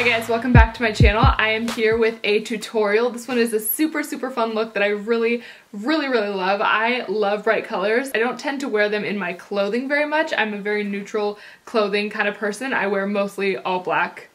Hi guys, welcome back to my channel. I am here with a tutorial. This one is a super, super fun look that I really, really, really love. I love bright colors. I don't tend to wear them in my clothing very much. I'm a very neutral clothing kind of person. I wear mostly all black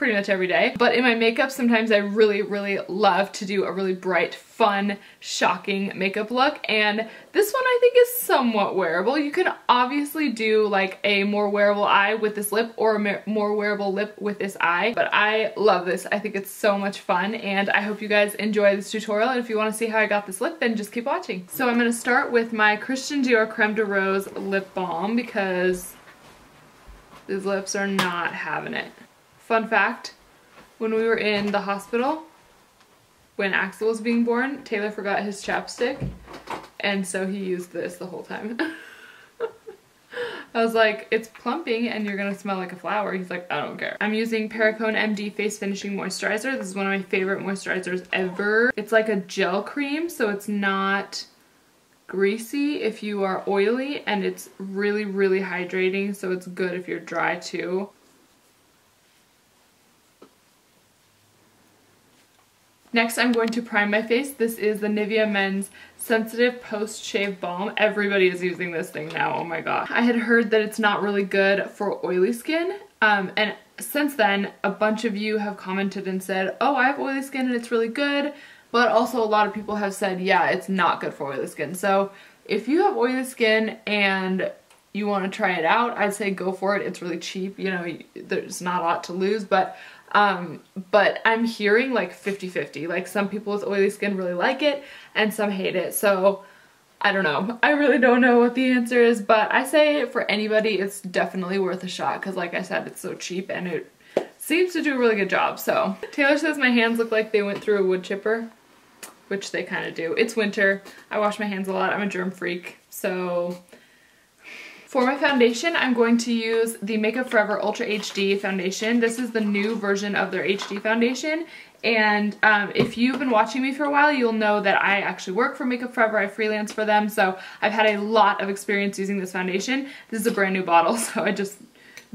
pretty much every day. But in my makeup, sometimes I really, really love to do a really bright, fun, shocking makeup look. And this one I think is somewhat wearable. You can obviously do like a more wearable eye with this lip or a more wearable lip with this eye. But I love this. I think it's so much fun and I hope you guys enjoy this tutorial. And if you want to see how I got this look, then just keep watching. So I'm going to start with my Christian Dior Creme de Rose lip balm because these lips are not having it. Fun fact, when we were in the hospital, when Axel was being born, Taylor forgot his chapstick, and so he used this the whole time. I was like, it's plumping and you're gonna smell like a flower. He's like, I don't care. I'm using Perricone MD Face Finishing Moisturizer. This is one of my favorite moisturizers ever. It's like a gel cream, so it's not greasy if you are oily, and it's really, really hydrating, so it's good if you're dry too. Next, I'm going to prime my face. This is the Nivea Men's Sensitive Post Shave Balm. Everybody is using this thing now, oh my god. I had heard that it's not really good for oily skin, um, and since then, a bunch of you have commented and said, oh, I have oily skin and it's really good, but also a lot of people have said, yeah, it's not good for oily skin. So if you have oily skin and you want to try it out, I'd say go for it. It's really cheap, you know, there's not a lot to lose, but um, but I'm hearing like 50-50. Like some people with oily skin really like it and some hate it. So I don't know. I really don't know what the answer is, but I say for anybody, it's definitely worth a shot because like I said, it's so cheap and it seems to do a really good job. So Taylor says my hands look like they went through a wood chipper, which they kind of do. It's winter. I wash my hands a lot. I'm a germ freak. So for my foundation, I'm going to use the Makeup Forever Ultra HD foundation. This is the new version of their HD foundation. And um, if you've been watching me for a while, you'll know that I actually work for Makeup Forever. I freelance for them. So I've had a lot of experience using this foundation. This is a brand new bottle, so I just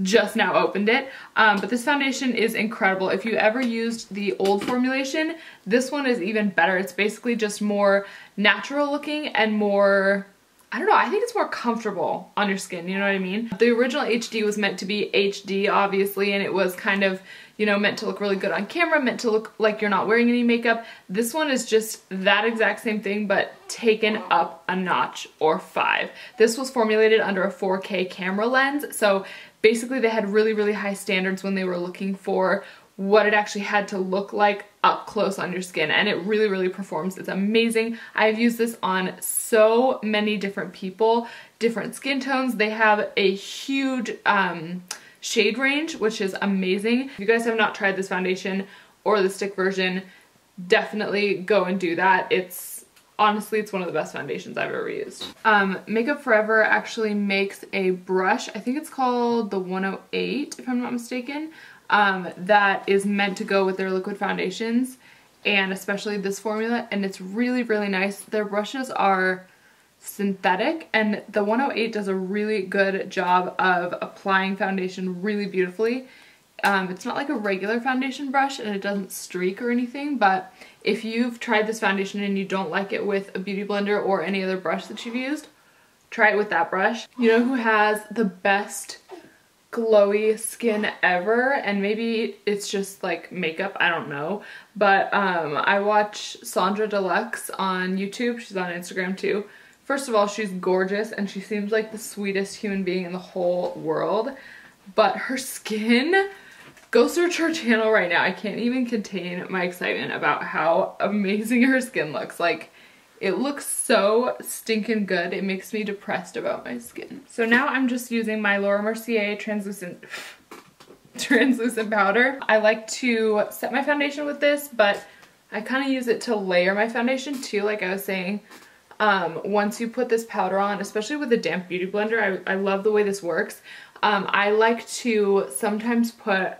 just now opened it. Um, but this foundation is incredible. If you ever used the old formulation, this one is even better. It's basically just more natural looking and more I don't know, I think it's more comfortable on your skin, you know what I mean? The original HD was meant to be HD, obviously, and it was kind of, you know, meant to look really good on camera, meant to look like you're not wearing any makeup. This one is just that exact same thing, but taken up a notch or five. This was formulated under a 4K camera lens, so basically they had really, really high standards when they were looking for what it actually had to look like up close on your skin and it really really performs. It's amazing. I've used this on so many different people different skin tones. They have a huge um, shade range which is amazing. If you guys have not tried this foundation or the stick version definitely go and do that. It's honestly it's one of the best foundations I've ever used. Um, Makeup Forever actually makes a brush, I think it's called the 108 if I'm not mistaken, um, that is meant to go with their liquid foundations and especially this formula and it's really really nice. Their brushes are synthetic and the 108 does a really good job of applying foundation really beautifully. Um, it's not like a regular foundation brush and it doesn't streak or anything but if you've tried this foundation and you don't like it with a beauty blender or any other brush that you've used, try it with that brush. You know who has the best glowy skin ever and maybe it's just like makeup I don't know. But um I watch Sandra Deluxe on YouTube she's on Instagram too. First of all she's gorgeous and she seems like the sweetest human being in the whole world. But her skin go search her channel right now. I can't even contain my excitement about how amazing her skin looks. Like it looks so stinking good. It makes me depressed about my skin. So now I'm just using my Laura Mercier translucent translucent powder. I like to set my foundation with this, but I kind of use it to layer my foundation too, like I was saying. Um, once you put this powder on, especially with a damp beauty blender, I, I love the way this works. Um, I like to sometimes put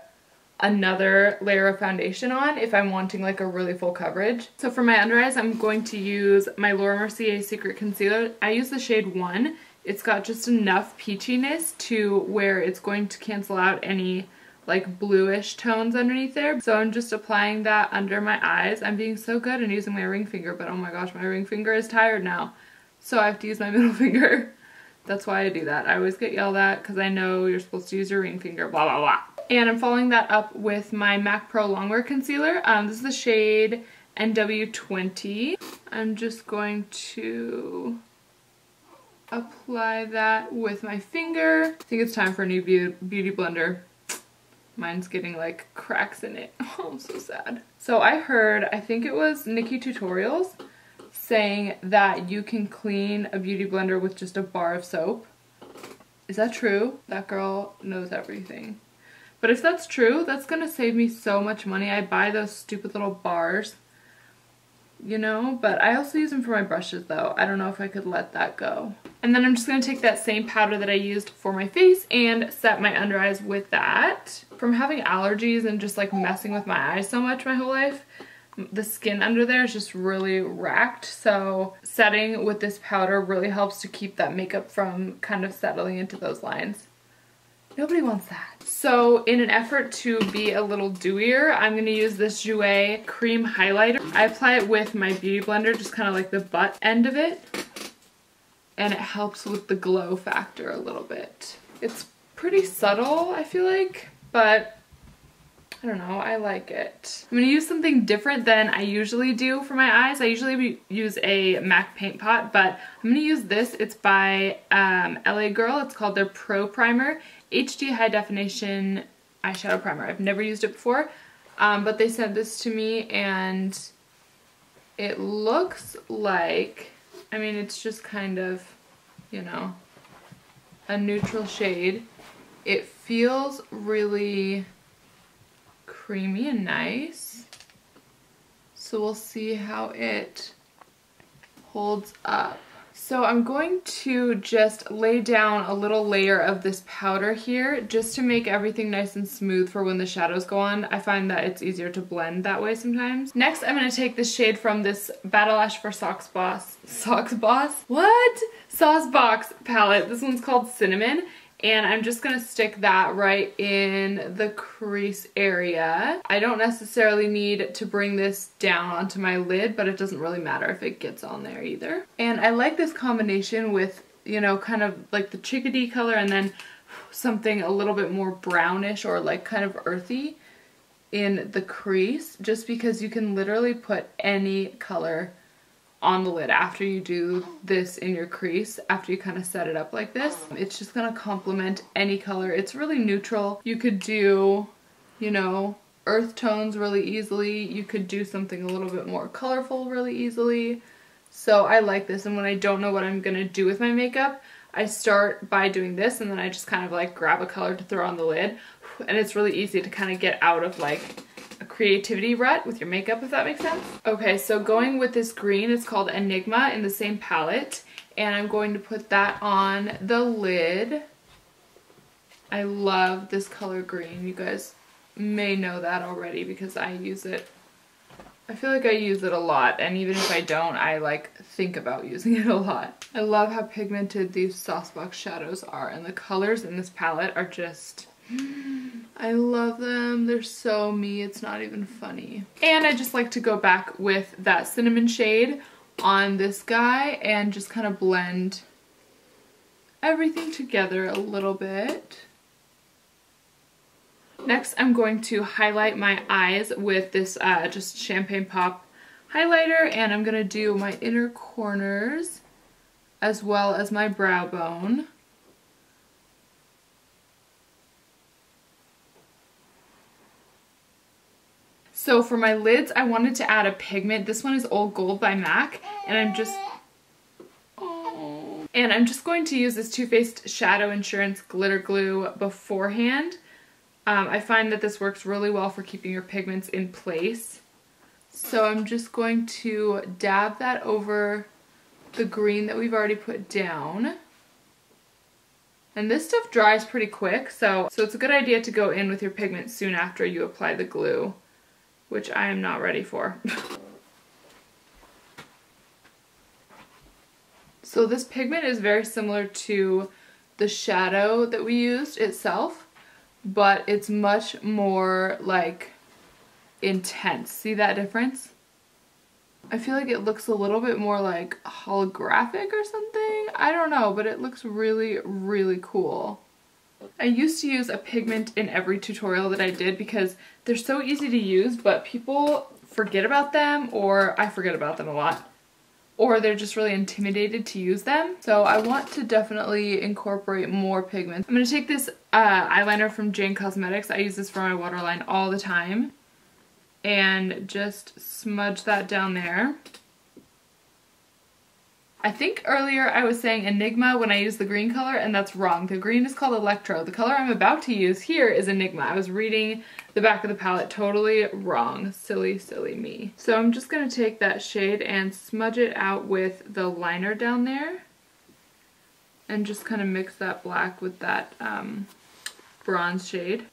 another layer of foundation on if I'm wanting like a really full coverage. So for my under eyes, I'm going to use my Laura Mercier Secret Concealer. I use the shade 1. It's got just enough peachiness to where it's going to cancel out any like bluish tones underneath there. So I'm just applying that under my eyes. I'm being so good and using my ring finger, but oh my gosh, my ring finger is tired now. So I have to use my middle finger. That's why I do that. I always get yelled at because I know you're supposed to use your ring finger, blah, blah, blah. And I'm following that up with my MAC Pro Longwear Concealer. Um, this is the shade NW20. I'm just going to apply that with my finger. I think it's time for a new beauty blender. Mine's getting like cracks in it. Oh, I'm so sad. So I heard, I think it was NikkieTutorials saying that you can clean a beauty blender with just a bar of soap. Is that true? That girl knows everything. But if that's true, that's going to save me so much money. I buy those stupid little bars, you know? But I also use them for my brushes though. I don't know if I could let that go. And then I'm just going to take that same powder that I used for my face and set my under eyes with that. From having allergies and just like messing with my eyes so much my whole life, the skin under there is just really racked. So setting with this powder really helps to keep that makeup from kind of settling into those lines. Nobody wants that. So in an effort to be a little dewier, I'm going to use this Jouer cream highlighter. I apply it with my beauty blender, just kind of like the butt end of it. And it helps with the glow factor a little bit. It's pretty subtle, I feel like, but I don't know, I like it. I'm gonna use something different than I usually do for my eyes. I usually use a MAC paint pot, but I'm gonna use this. It's by um, LA Girl. It's called their Pro Primer HD High Definition Eyeshadow Primer. I've never used it before, um, but they sent this to me and it looks like, I mean, it's just kind of, you know, a neutral shade. It feels really creamy and nice. So we'll see how it holds up. So I'm going to just lay down a little layer of this powder here just to make everything nice and smooth for when the shadows go on. I find that it's easier to blend that way sometimes. Next, I'm going to take this shade from this Batalash for Socks Boss. Socks Boss? What? Saucebox palette. This one's called Cinnamon and I'm just to stick that right in the crease area. I don't necessarily need to bring this down onto my lid, but it doesn't really matter if it gets on there either. And I like this combination with, you know, kind of like the chickadee color and then something a little bit more brownish or like kind of earthy in the crease just because you can literally put any color on the lid after you do this in your crease, after you kind of set it up like this. It's just gonna complement any color. It's really neutral. You could do, you know, earth tones really easily. You could do something a little bit more colorful really easily. So I like this and when I don't know what I'm gonna do with my makeup, I start by doing this and then I just kind of like grab a color to throw on the lid and it's really easy to kind of get out of like a creativity rut with your makeup, if that makes sense. Okay, so going with this green, it's called Enigma in the same palette, and I'm going to put that on the lid. I love this color green. You guys may know that already because I use it. I feel like I use it a lot, and even if I don't, I like think about using it a lot. I love how pigmented these Saucebox shadows are, and the colors in this palette are just I love them. They're so me. It's not even funny. And I just like to go back with that cinnamon shade on this guy and just kind of blend everything together a little bit. Next, I'm going to highlight my eyes with this uh, just Champagne Pop highlighter and I'm going to do my inner corners as well as my brow bone. So for my lids, I wanted to add a pigment. This one is Old Gold by MAC, and I'm just... And I'm just going to use this Too Faced Shadow Insurance Glitter Glue beforehand. Um, I find that this works really well for keeping your pigments in place. So I'm just going to dab that over the green that we've already put down. And this stuff dries pretty quick, so, so it's a good idea to go in with your pigment soon after you apply the glue which I am not ready for. so this pigment is very similar to the shadow that we used itself, but it's much more like intense. See that difference? I feel like it looks a little bit more like holographic or something. I don't know, but it looks really, really cool. I used to use a pigment in every tutorial that I did because they're so easy to use, but people forget about them or I forget about them a lot or they're just really intimidated to use them. So I want to definitely incorporate more pigments. I'm going to take this uh, eyeliner from Jane Cosmetics. I use this for my waterline all the time and just smudge that down there. I think earlier I was saying Enigma when I used the green color and that's wrong. The green is called Electro. The color I'm about to use here is Enigma. I was reading the back of the palette totally wrong. Silly, silly me. So I'm just going to take that shade and smudge it out with the liner down there and just kind of mix that black with that um, bronze shade.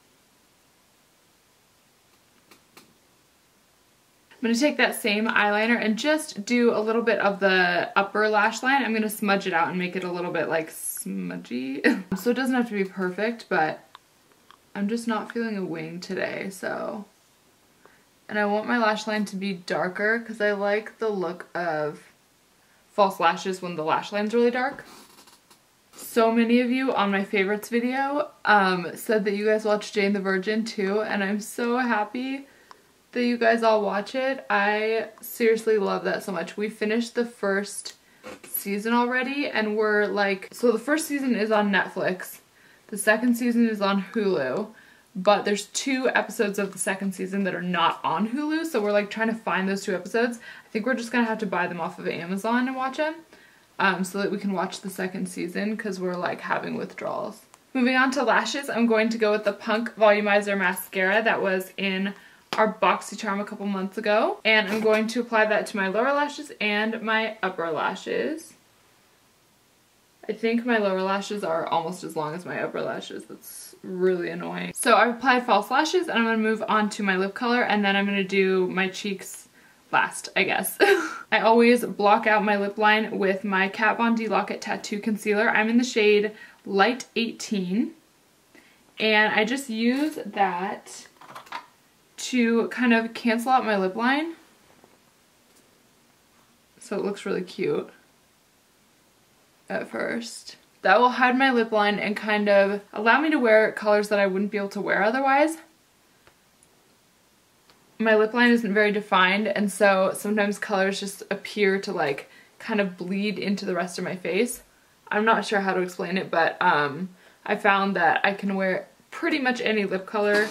I'm going to take that same eyeliner and just do a little bit of the upper lash line. I'm going to smudge it out and make it a little bit like smudgy. so it doesn't have to be perfect, but I'm just not feeling a wing today, so. And I want my lash line to be darker because I like the look of false lashes when the lash line's really dark. So many of you on my favorites video um, said that you guys watched Jane the Virgin too, and I'm so happy that you guys all watch it. I seriously love that so much. We finished the first season already and we're like, so the first season is on Netflix. The second season is on Hulu, but there's two episodes of the second season that are not on Hulu, so we're like trying to find those two episodes. I think we're just gonna have to buy them off of Amazon and watch them um, so that we can watch the second season because we're like having withdrawals. Moving on to lashes, I'm going to go with the Punk Volumizer Mascara that was in our BoxyCharm a couple months ago. And I'm going to apply that to my lower lashes and my upper lashes. I think my lower lashes are almost as long as my upper lashes. That's really annoying. So I've applied false lashes and I'm going to move on to my lip color and then I'm going to do my cheeks last, I guess. I always block out my lip line with my Kat Von D Lock-It Tattoo Concealer. I'm in the shade Light 18 and I just use that to kind of cancel out my lip line. So it looks really cute at first. That will hide my lip line and kind of allow me to wear colors that I wouldn't be able to wear otherwise. My lip line isn't very defined and so sometimes colors just appear to like kind of bleed into the rest of my face. I'm not sure how to explain it but um, I found that I can wear pretty much any lip color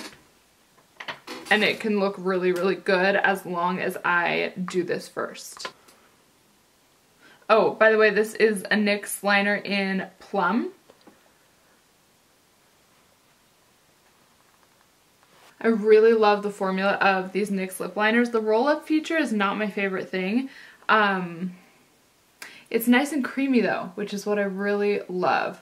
and it can look really, really good as long as I do this first. Oh, by the way, this is a NYX liner in Plum. I really love the formula of these NYX lip liners. The roll-up feature is not my favorite thing. Um, it's nice and creamy though, which is what I really love.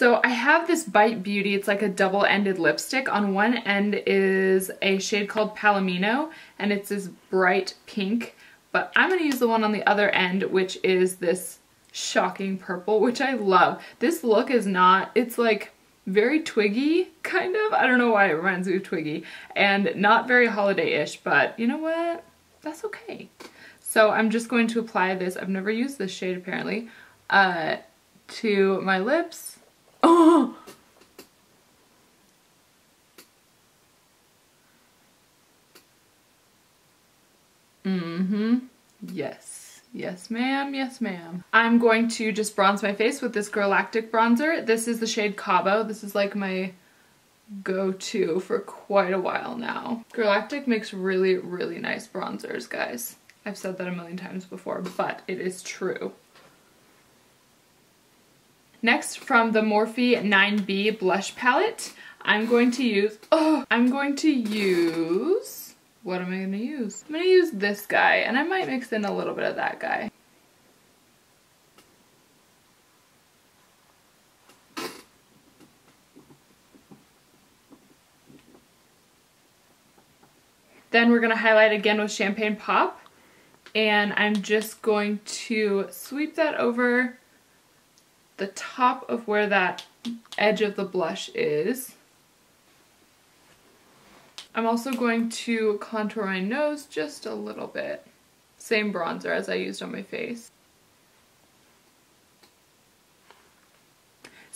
So I have this Bite Beauty, it's like a double-ended lipstick. On one end is a shade called Palomino, and it's this bright pink, but I'm gonna use the one on the other end, which is this shocking purple, which I love. This look is not, it's like very Twiggy, kind of. I don't know why it reminds me of Twiggy, and not very holiday-ish, but you know what? That's okay. So I'm just going to apply this, I've never used this shade apparently, uh, to my lips Oh! Mm-hmm. Yes. Yes, ma'am. Yes, ma'am. I'm going to just bronze my face with this Girlactik bronzer. This is the shade Cabo. This is like my go-to for quite a while now. Girlactik makes really, really nice bronzers, guys. I've said that a million times before, but it is true. Next, from the Morphe 9B blush palette, I'm going to use, oh, I'm going to use, what am I to use? I'm to use this guy, and I might mix in a little bit of that guy. Then we're to highlight again with Champagne Pop. And I'm just going to sweep that over the top of where that edge of the blush is. I'm also going to contour my nose just a little bit. Same bronzer as I used on my face.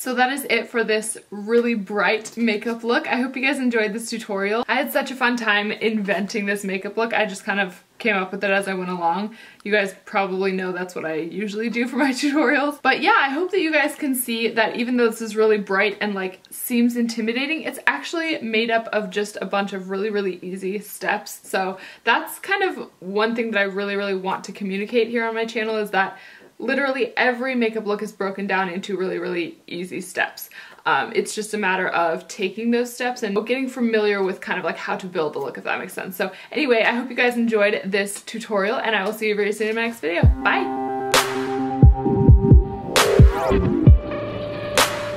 So that is it for this really bright makeup look. I hope you guys enjoyed this tutorial. I had such a fun time inventing this makeup look. I just kind of came up with it as I went along. You guys probably know that's what I usually do for my tutorials. But yeah, I hope that you guys can see that even though this is really bright and like seems intimidating, it's actually made up of just a bunch of really, really easy steps. So that's kind of one thing that I really, really want to communicate here on my channel is that literally every makeup look is broken down into really, really easy steps. Um, it's just a matter of taking those steps and getting familiar with kind of like how to build the look, if that makes sense. So anyway, I hope you guys enjoyed this tutorial and I will see you very soon in my next video. Bye!